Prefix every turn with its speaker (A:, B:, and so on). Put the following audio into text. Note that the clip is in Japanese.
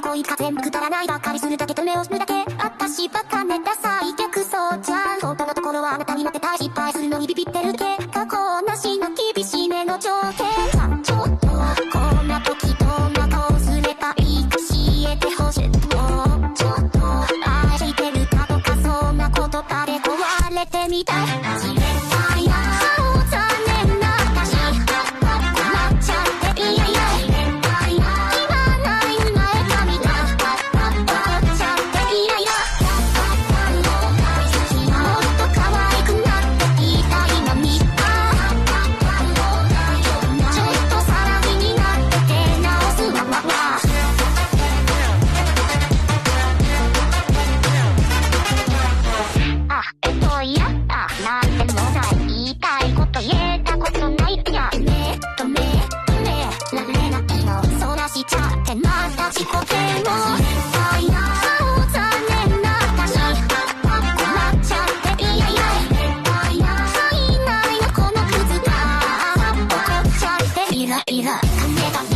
A: 思いか全部くだらないばかりするだけと目をするだけ私バカねダサい逆そうじゃん本当のところはあなたに負けたい失敗するのにビビってる結果こうなしの厳しめの条件さちょっとはこんな時どんな顔すればいいか教えてほしいもうちょっと愛してるかとかそんな言葉で壊れてみたい雨が